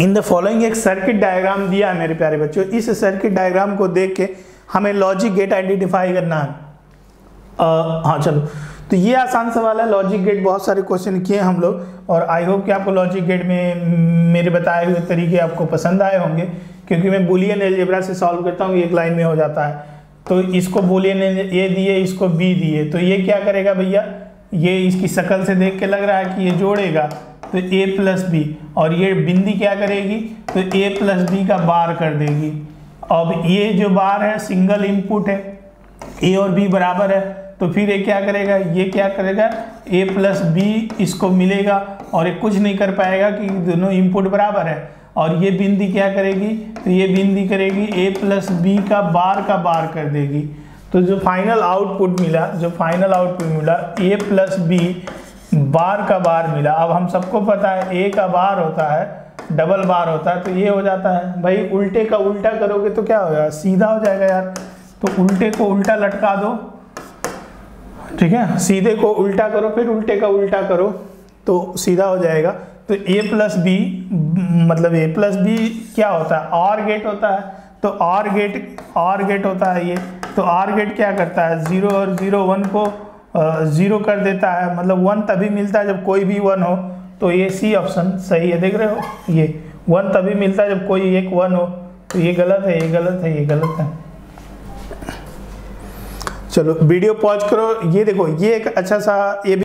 In the following एक circuit diagram दिया है मेरे प्यारे बच्चों। इस सर्किट डायग्राम को देख के हमें लॉजिक गेट आइडेंटिफाई करना है। uh, हाँ चलो। तो ये आसान सवाल है। लॉजिक गेट बहुत सारे क्वेश्चन किए हम लोग और आई होप कि आपको लॉजिक गेट में मेरे बताए हुए तरीके आपको पसंद आए होंगे क्योंकि मैं बुलियन एलजेब्रा से सॉल्व करता हूँ एक लाइन में हो जाता है। तो इसको बुलियन ए दिए इसको बी दिए। तो ये क्या करेगा भैया? ये इसकी शक्ल से देख के लग रहा है कि ये जोड़ेगा। तो ए प्लस बी और ये बिंदी क्या करेगी? तो ए प्लस बी का बार कर देगी। अब ये जो बार है सिंगल इनपुट है। ए और बी बराबर है। तो फिर ये क्या करेगा? ये क्या करेगा? ए प्लस बी इसको मिलेगा और ये कुछ नहीं कर पाएगा कि दोनों इनपुट बराबर है। और ये बिंदी क्या करेगी? तो ये बिंदी करेगी ए प्लस बी का बार का बार कर देगी। तो जो फाइनल आउटपुट मिला, जो फाइनल आउटपुट मिला ए प्लस बी बार का बार मिला। अब हम सबको पता है, ए का बार होता है, डबल बार होता है तो ये हो जाता है। भाई, उल्टे का उल्टा करोगे तो क्या होगा सीधा हो जाएगा यार। तो उल्टे को उल्टा लटका दो। ठीक है? सीधे को उल्टा करो, फिर उल्टे का उल्टा करो तो सीधा हो जाएगा। तो ए प्लस बी मतलब ए प्लस बी क्या होता है? आर गेट होता है। तो आर गेट आर गेट होता है ये। तो आर गेट क्या करता है? ज़ीरो और ज़ीरो वन को ज़ीरो कर देता है मतलब वन तभी मिलता है जब कोई भी वन हो तो ये सी ऑप्शन सही है, देख रहे हो? ये वन तभी मिलता है जब कोई एक वन हो तो ये गलत है, ये गलत है, ये गलत है। चलो वीडियो पॉज करो। ये देखो, ये एक अच्छा सा, ये